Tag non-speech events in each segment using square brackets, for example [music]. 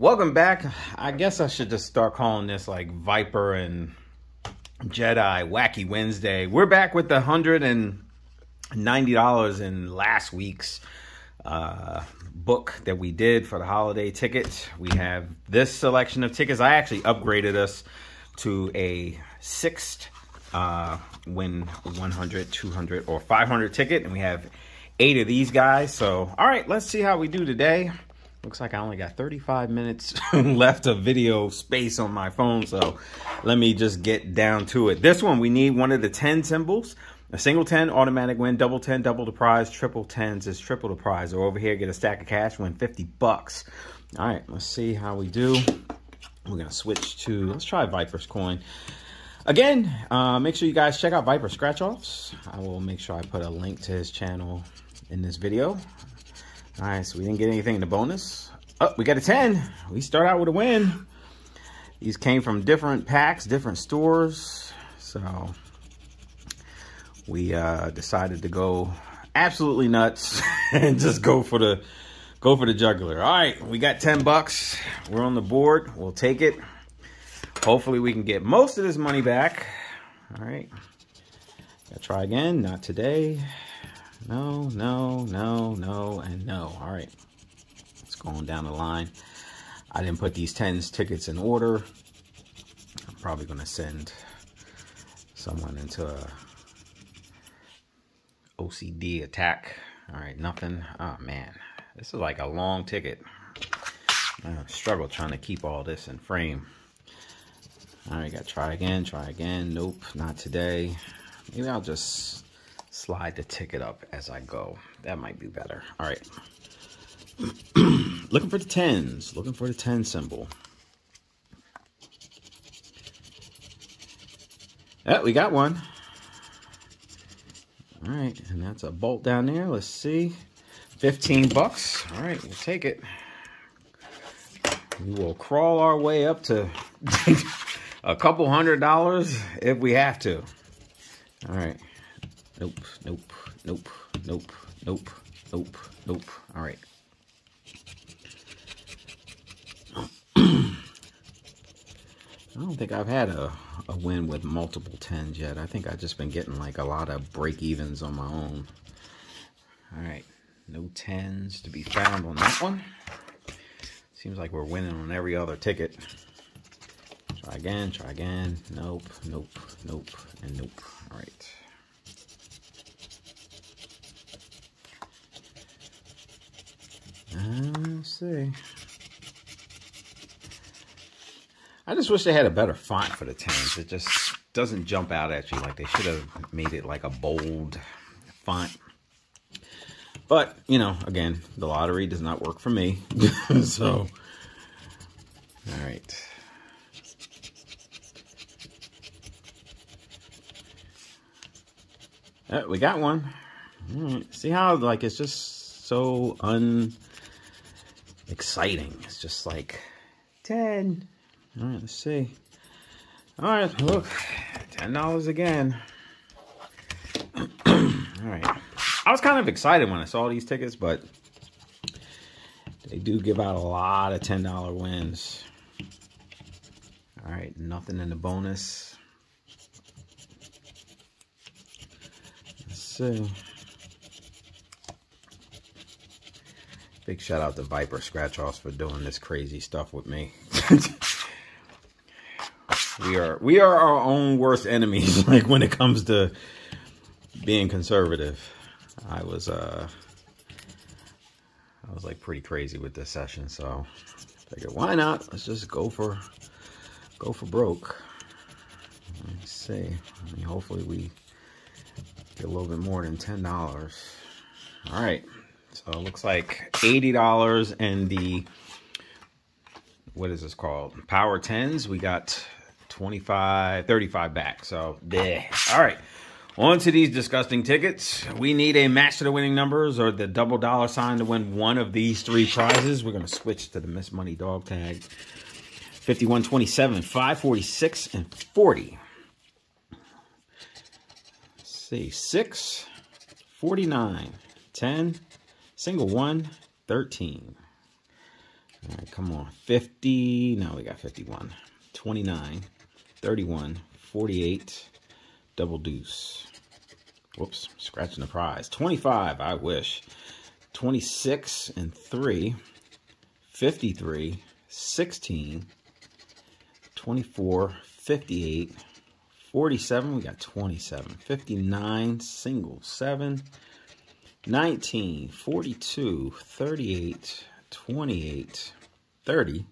Welcome back. I guess I should just start calling this like Viper and Jedi Wacky Wednesday. We're back with the $190 in last week's uh, book that we did for the holiday ticket. We have this selection of tickets. I actually upgraded us to a sixth uh, win 100, 200, or 500 ticket, and we have eight of these guys. So, all right, let's see how we do today. Looks like I only got 35 minutes [laughs] left of video space on my phone, so let me just get down to it. This one, we need one of the 10 symbols. A single 10, automatic win, double 10, double the prize, triple 10s is triple the prize. Or over here, get a stack of cash, win 50 bucks. All right, let's see how we do. We're going to switch to, let's try Viper's coin. Again, uh, make sure you guys check out Viper Scratch Offs. I will make sure I put a link to his channel in this video. All right, so we didn't get anything in the bonus. Oh, we got a 10. We start out with a win. These came from different packs, different stores. So we uh, decided to go absolutely nuts [laughs] and just go for the go for the jugular. All right, we got 10 bucks. We're on the board. We'll take it. Hopefully we can get most of this money back. All right. Gotta try again. Not today. No, no, no, no, and no. All right. Let's go on down the line. I didn't put these 10s tickets in order. I'm probably going to send someone into a OCD attack. All right, nothing. Oh, man. This is like a long ticket. I struggle trying to keep all this in frame. All right, got to try again, try again. Nope, not today. Maybe I'll just slide the ticket up as I go. That might be better. All right. [clears throat] looking for the 10s. Looking for the 10 symbol. Yeah, we got one. All right, and that's a bolt down there. Let's see. 15 bucks. All right, we'll take it. We will crawl our way up to [laughs] a couple hundred dollars if we have to. All right. Nope, nope, nope, nope, nope, nope, nope. All right. I don't think I've had a, a win with multiple tens yet. I think I've just been getting like a lot of break evens on my own. All right. No tens to be found on that one. Seems like we're winning on every other ticket. Try again, try again. Nope, nope, nope, and nope. All right. Let's see. I just wish they had a better font for the tens. It just doesn't jump out at you like they should have made it like a bold font. But, you know, again, the lottery does not work for me. [laughs] so, all right. Oh, we got one. See how, like, it's just so un exciting. It's just like 10. All right, let's see. All right, look, $10 again. [clears throat] All right. I was kind of excited when I saw these tickets, but they do give out a lot of $10 wins. All right, nothing in the bonus. Let's see. Big shout out to Viper Scratch Offs for doing this crazy stuff with me. [laughs] we are we are our own worst enemies [laughs] like when it comes to being conservative. I was uh I was like pretty crazy with this session, so I figured why not? Let's just go for go for broke. Let's see. I mean, hopefully we get a little bit more than ten dollars. All right. So it looks like $80 and the, what is this called? Power 10s. We got 25, 35 back. So, there. All right. On to these disgusting tickets. We need a match to the winning numbers or the double dollar sign to win one of these three prizes. We're going to switch to the Miss Money dog tag. 51, 27, 546, and 40. Let's see. 6, 49, 10, Single one, 13. All right, come on. 50. Now we got 51. 29. 31. 48. Double deuce. Whoops, scratching the prize. 25, I wish. 26 and 3. 53. 16. 24. 58. 47, we got 27. 59, single, 7. 19, 42, 38, 28, 30,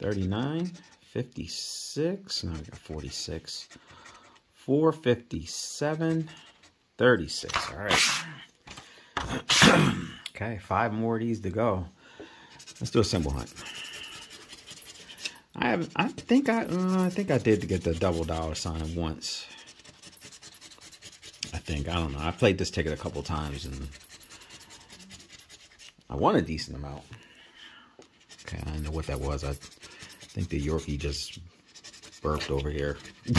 39, 56, now we got 46, 457, 36. All right. [clears throat] okay, five more of these to go. Let's do a symbol hunt. I have, I think I, uh, I think I did get the double dollar sign once. I think I don't know. I played this ticket a couple times and I won a decent amount. Okay, I know what that was. I think the Yorkie just burped over here. [laughs]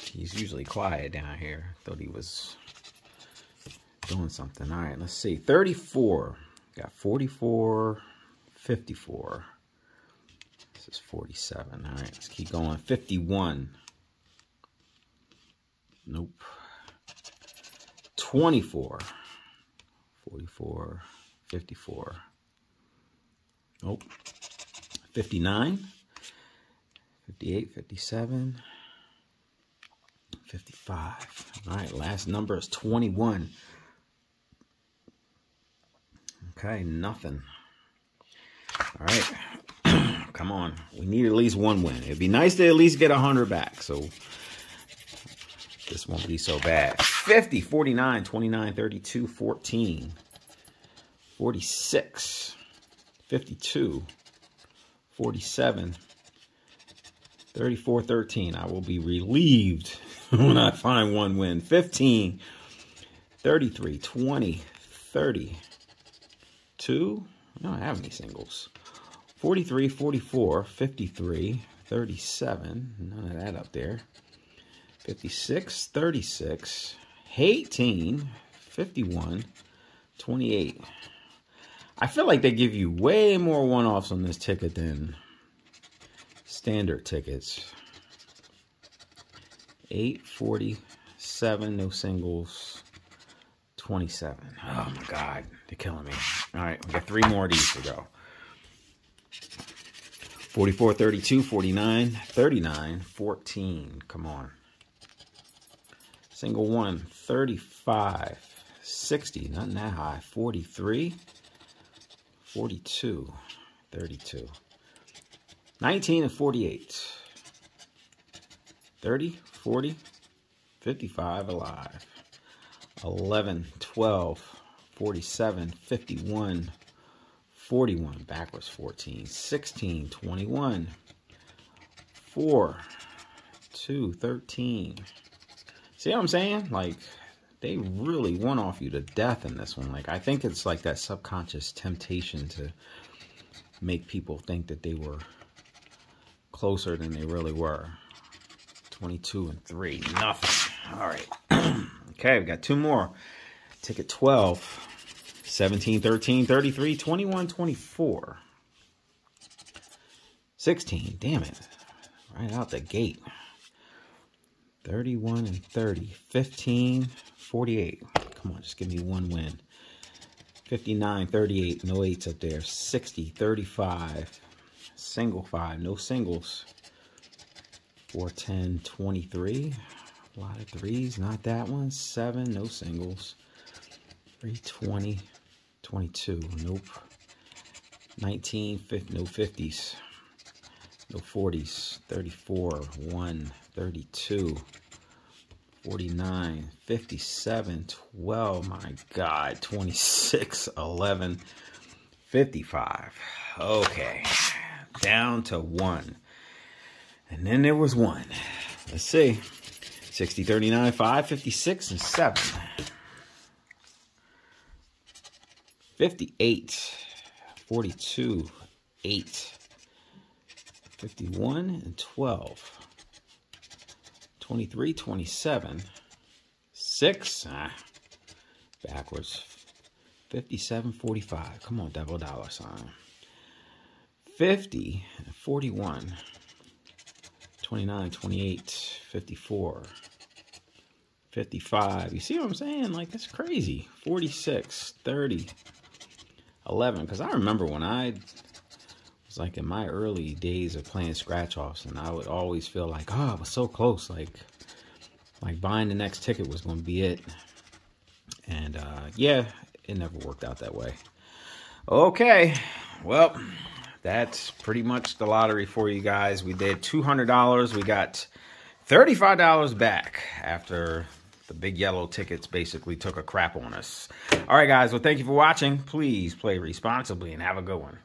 He's usually quiet down here. Thought he was doing something. All right, let's see. 34. Got 44, 54. This is 47. All right, let's keep going. 51. Nope. 24. 44. 54. Nope. 59. 58, 57. 55. All right, last number is 21. Okay, nothing. All right. [clears throat] Come on. We need at least one win. It'd be nice to at least get 100 back. So this won't be so bad. 50, 49, 29, 32, 14, 46, 52, 47, 34, 13. I will be relieved [laughs] when I find one win. 15, 33, 20, 30, 2. I don't have any singles. 43, 44, 53, 37. None of that up there. 56, 36, 18, 51, 28. I feel like they give you way more one-offs on this ticket than standard tickets. 847, no singles, 27. Oh my God, they're killing me. All right, we got three more of these to go. 44, 32, 49, 39, 14. Come on. Single one, 35, 60, nothing that high, 43, 42, 32, 19 and 48, 30, 40, 55 alive, 11, 12, 47, 51, 41, backwards 14, 16, 21, 4, 2, 13, See what I'm saying? Like, they really went off you to death in this one. Like, I think it's like that subconscious temptation to make people think that they were closer than they really were. 22 and 3. Nothing. All right. [clears throat] okay, we got two more. Ticket 12. 17, 13, 33, 21, 24. 16. Damn it. Right out the gate. 31 and 30. 15, 48. Come on, just give me one win. 59, 38. No eights up there. 60, 35. Single five. No singles. 410, 23. A lot of threes. Not that one. Seven. No singles. 320, 22. Nope. 19, 50, no 50s. No 40s. 34, 1, 32, 49, 57, 12, my God, 26, 11, 55. Okay, down to one. And then there was one. Let's see. 60, 39, 5, 56, and 7. 58, 42, 8, 51, and 12. 23, 27, 6, ah, backwards, 57.45. Come on, double dollar sign. 50, 41, 29, 28, 54, 55. You see what I'm saying? Like, that's crazy. 46, 30, 11. Because I remember when I like in my early days of playing scratch offs, and I would always feel like, oh, I was so close. Like, like buying the next ticket was going to be it. And uh, yeah, it never worked out that way. Okay, well, that's pretty much the lottery for you guys. We did $200. We got $35 back after the big yellow tickets basically took a crap on us. All right, guys. Well, thank you for watching. Please play responsibly and have a good one.